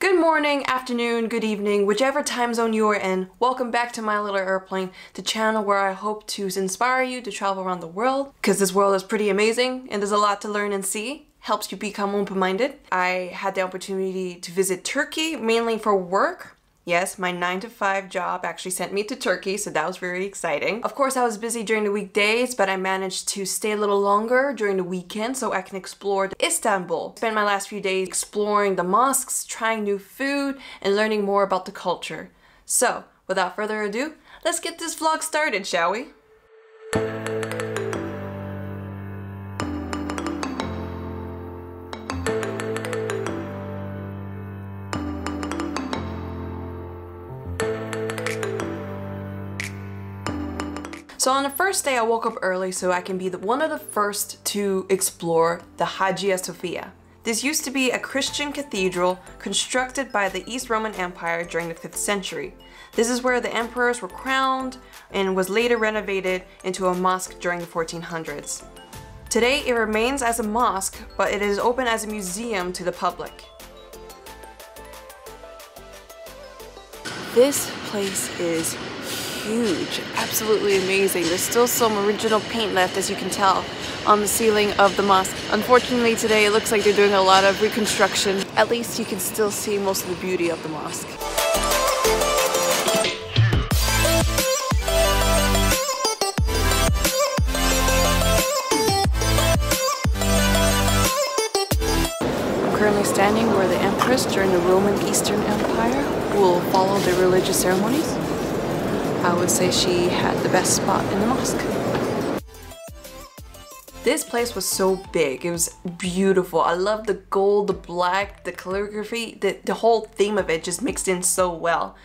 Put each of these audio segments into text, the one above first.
Good morning, afternoon, good evening, whichever time zone you are in. Welcome back to My Little Airplane, the channel where I hope to inspire you to travel around the world, because this world is pretty amazing and there's a lot to learn and see. Helps you become open-minded. I had the opportunity to visit Turkey, mainly for work, Yes, my 9 to 5 job actually sent me to Turkey, so that was very exciting. Of course, I was busy during the weekdays, but I managed to stay a little longer during the weekend so I can explore Istanbul. Spent my last few days exploring the mosques, trying new food, and learning more about the culture. So, without further ado, let's get this vlog started, shall we? So on the first day I woke up early so I can be the, one of the first to explore the Hagia Sophia. This used to be a Christian cathedral constructed by the East Roman Empire during the 5th century. This is where the emperors were crowned and was later renovated into a mosque during the 1400s. Today it remains as a mosque, but it is open as a museum to the public. This place is huge, absolutely amazing. There's still some original paint left as you can tell on the ceiling of the mosque. Unfortunately today it looks like they're doing a lot of reconstruction. At least you can still see most of the beauty of the mosque. I'm currently standing where the empress during the Roman Eastern Empire will follow the religious ceremonies. I would say she had the best spot in the mosque. This place was so big, it was beautiful. I love the gold, the black, the calligraphy, the, the whole theme of it just mixed in so well.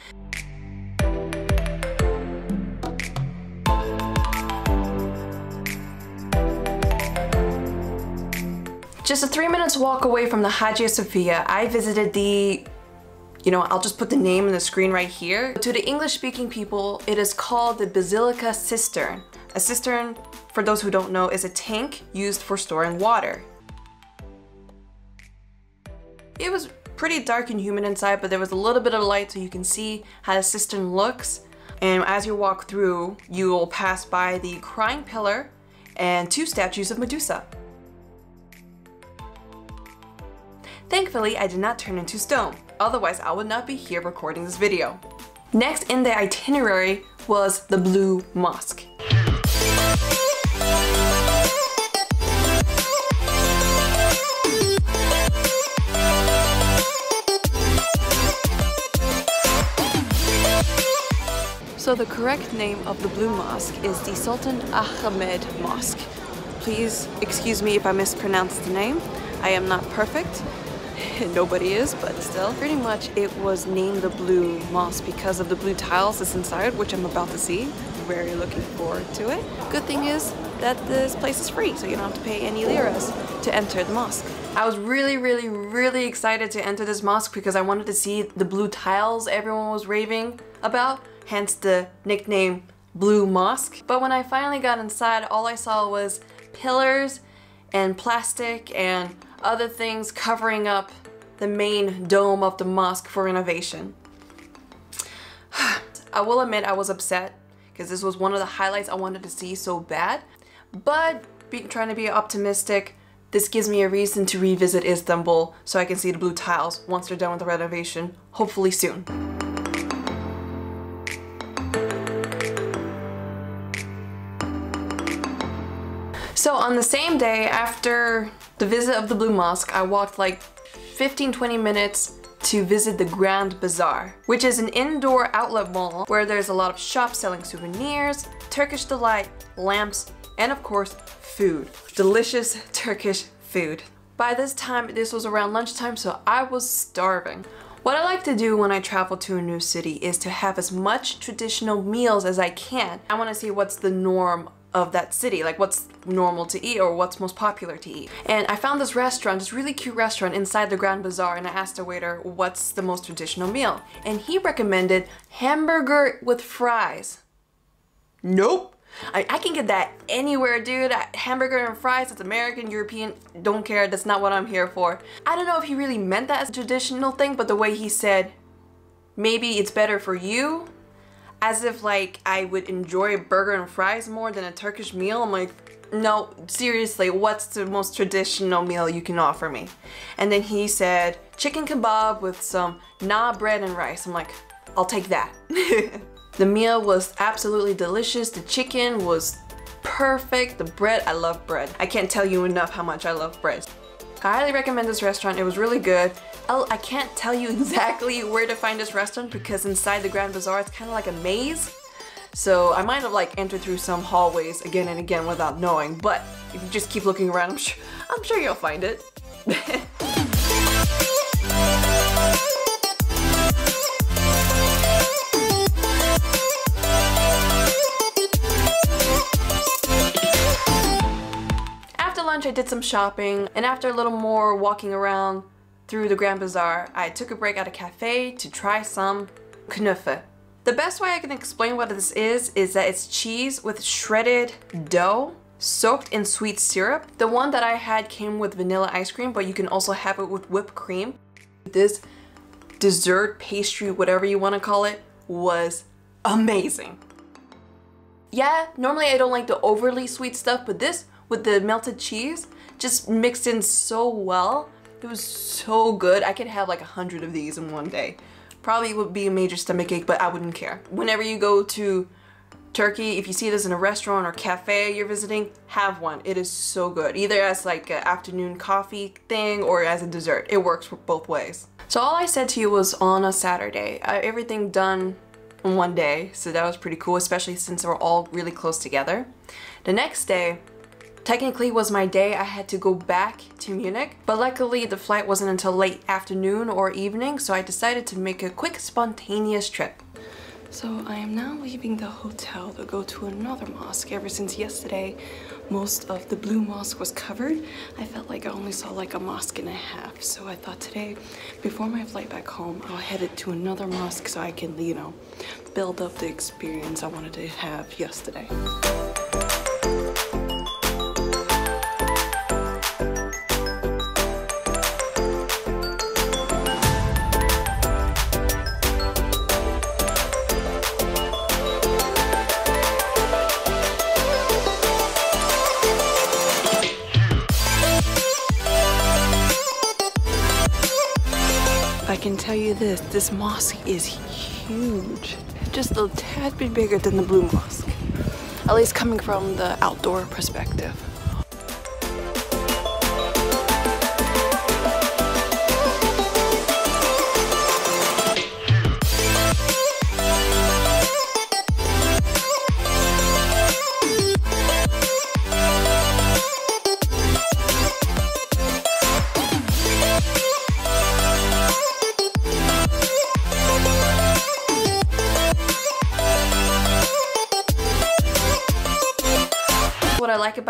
Just a three minutes walk away from the Hagia Sophia, I visited the you know, I'll just put the name on the screen right here. To the English speaking people, it is called the Basilica Cistern. A cistern, for those who don't know, is a tank used for storing water. It was pretty dark and humid inside, but there was a little bit of light so you can see how the cistern looks. And as you walk through, you will pass by the crying pillar and two statues of Medusa. Thankfully, I did not turn into stone otherwise I would not be here recording this video. Next in the itinerary was the Blue Mosque. So the correct name of the Blue Mosque is the Sultan Ahmed Mosque. Please excuse me if I mispronounce the name. I am not perfect, nobody is, but still. Pretty much it was named the Blue Mosque because of the blue tiles that's inside, which I'm about to see. Very looking forward to it. Good thing is that this place is free, so you don't have to pay any liras to enter the mosque. I was really, really, really excited to enter this mosque because I wanted to see the blue tiles everyone was raving about, hence the nickname Blue Mosque. But when I finally got inside, all I saw was pillars and plastic and other things covering up the main dome of the mosque for renovation. I will admit I was upset because this was one of the highlights I wanted to see so bad, but be, trying to be optimistic, this gives me a reason to revisit Istanbul so I can see the blue tiles once they're done with the renovation, hopefully soon. So on the same day after the visit of the Blue Mosque, I walked like 15-20 minutes to visit the Grand Bazaar, which is an indoor outlet mall where there's a lot of shops selling souvenirs, Turkish delight, lamps, and of course, food. Delicious Turkish food. By this time, this was around lunchtime, so I was starving. What I like to do when I travel to a new city is to have as much traditional meals as I can. I want to see what's the norm of that city, like what's normal to eat or what's most popular to eat. And I found this restaurant, this really cute restaurant inside the Grand Bazaar and I asked the waiter what's the most traditional meal. And he recommended hamburger with fries. Nope. I, I can get that anywhere, dude. Hamburger and fries, it's American, European, don't care. That's not what I'm here for. I don't know if he really meant that as a traditional thing, but the way he said, maybe it's better for you, as if like I would enjoy a burger and fries more than a Turkish meal. I'm like, no, seriously, what's the most traditional meal you can offer me? And then he said, chicken kebab with some naan bread and rice. I'm like, I'll take that. the meal was absolutely delicious. The chicken was perfect. The bread, I love bread. I can't tell you enough how much I love bread. I highly recommend this restaurant. It was really good. Oh, I can't tell you exactly where to find this restaurant because inside the Grand Bazaar it's kind of like a maze. So I might have like entered through some hallways again and again without knowing, but if you just keep looking around, I'm sure, I'm sure you'll find it. After lunch, I did some shopping, and after a little more walking around through the Grand Bazaar, I took a break at a cafe to try some künefe. The best way I can explain what this is, is that it's cheese with shredded dough soaked in sweet syrup. The one that I had came with vanilla ice cream, but you can also have it with whipped cream. This dessert, pastry, whatever you want to call it, was amazing. Yeah, normally I don't like the overly sweet stuff, but this with the melted cheese just mixed in so well. It was so good. I could have like a hundred of these in one day. Probably would be a major stomach ache, but I wouldn't care. Whenever you go to Turkey, if you see this in a restaurant or cafe you're visiting, have one. It is so good. Either as like an afternoon coffee thing or as a dessert. It works both ways. So all I said to you was on a Saturday. Uh, everything done in one day, so that was pretty cool, especially since we're all really close together. The next day, Technically was my day, I had to go back to Munich, but luckily the flight wasn't until late afternoon or evening, so I decided to make a quick spontaneous trip. So I am now leaving the hotel to go to another mosque. Ever since yesterday, most of the blue mosque was covered. I felt like I only saw like a mosque and a half. So I thought today, before my flight back home, I'll head it to another mosque so I can, you know, build up the experience I wanted to have yesterday. I can tell you this, this mosque is huge. Just a tad bit bigger than the Blue Mosque. At least coming from the outdoor perspective.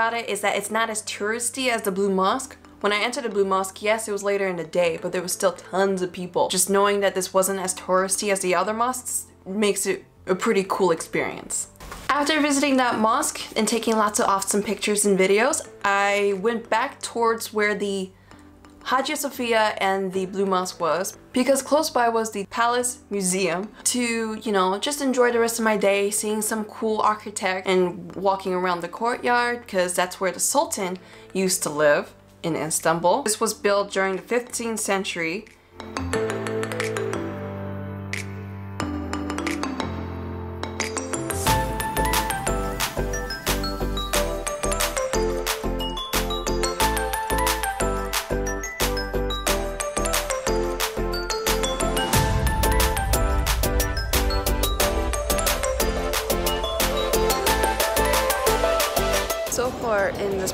About it is that it's not as touristy as the Blue Mosque. When I entered the Blue Mosque, yes, it was later in the day, but there was still tons of people. Just knowing that this wasn't as touristy as the other mosques makes it a pretty cool experience. After visiting that mosque and taking lots of awesome pictures and videos, I went back towards where the Hagia Sophia and the Blue Mosque was because close by was the Palace Museum to, you know, just enjoy the rest of my day seeing some cool architect and walking around the courtyard because that's where the Sultan used to live in Istanbul. This was built during the 15th century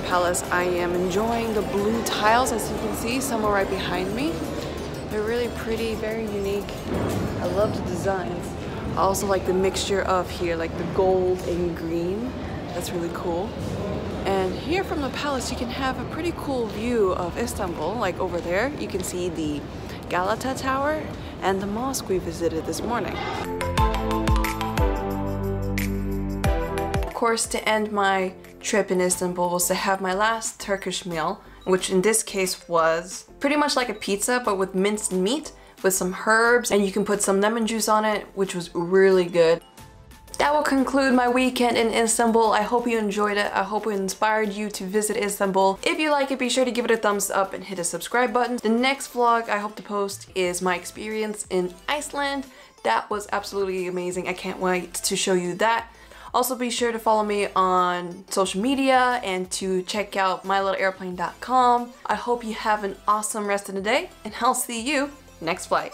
palace, I am enjoying the blue tiles. As you can see, somewhere right behind me. They're really pretty, very unique. I love the designs. I also like the mixture of here, like the gold and green. That's really cool. And here from the palace, you can have a pretty cool view of Istanbul. Like over there, you can see the Galata Tower and the mosque we visited this morning. Of course, to end my trip in Istanbul was to have my last Turkish meal, which in this case was pretty much like a pizza but with minced meat with some herbs and you can put some lemon juice on it, which was really good. That will conclude my weekend in Istanbul. I hope you enjoyed it. I hope it inspired you to visit Istanbul. If you like it, be sure to give it a thumbs up and hit the subscribe button. The next vlog I hope to post is my experience in Iceland. That was absolutely amazing. I can't wait to show you that. Also be sure to follow me on social media and to check out mylittleairplane.com. I hope you have an awesome rest of the day and I'll see you next flight.